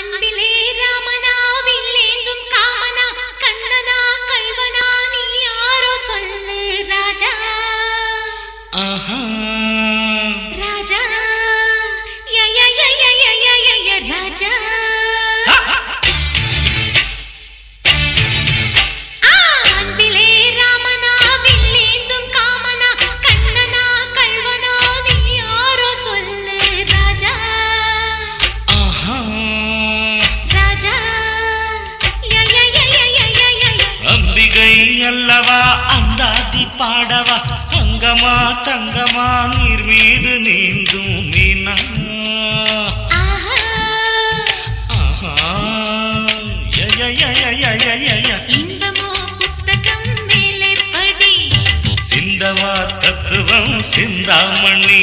அன்பிலே ராமனாவில் ஏந்தும் காமனா கண்ணனா கல்வனா நீ யாரோ சொல்லு ராஜா. ஆஹா. ராஜா. ய ய ய ய ராஜா. பாடவா? தங்கமா தங்கமா நீர் மீது நீந்தும் மீனா சிந்தவா தத்துவம் சிந்தாமணி.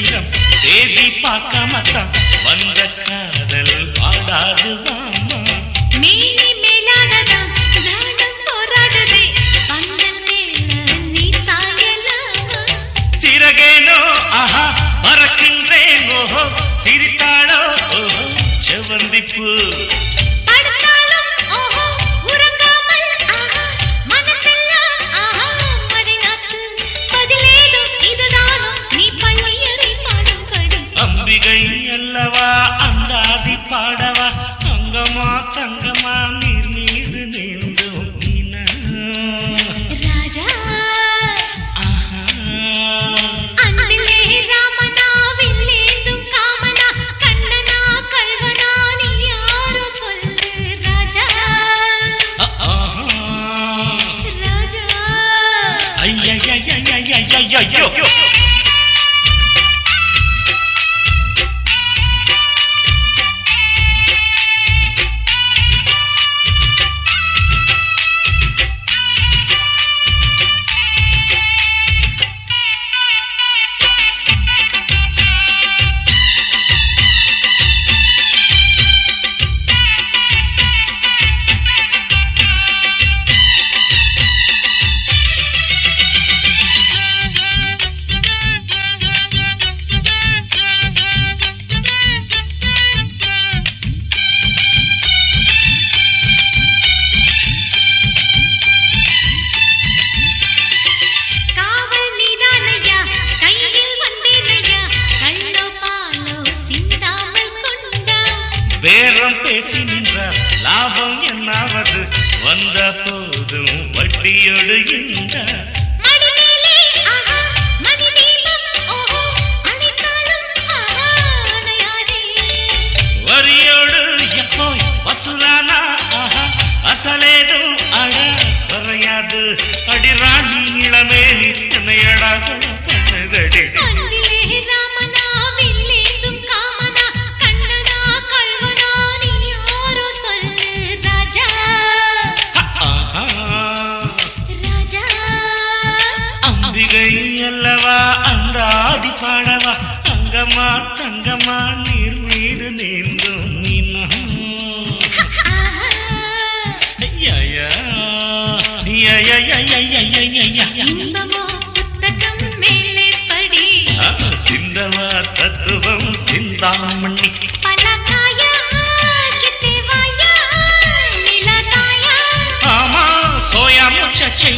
வீரம் தேவி பார்க்க மாட்டா வந்த காதல் பாடாதுவாமா சிறகேனோ ஆஹா மறக்கின்றேன் ஓஹோ சிரித்தாளோ செவ்வந்தி பூ ஐயோ பேரம் பேசி நின்றார் லாபம் என்னாவது வந்த போதும் வட்டியொடுகின்றார் வரியோடு எப்போ வசூலானா? அசலேதும் அழ குறையாது. அடிராணி இளமே நித்தனையடா பண்ணுதடி. పాడి చాడవా తంగమా తంగమా నీరు మీరు నేను సిందమా తత్వం సిందామణి సోయా చచ్చి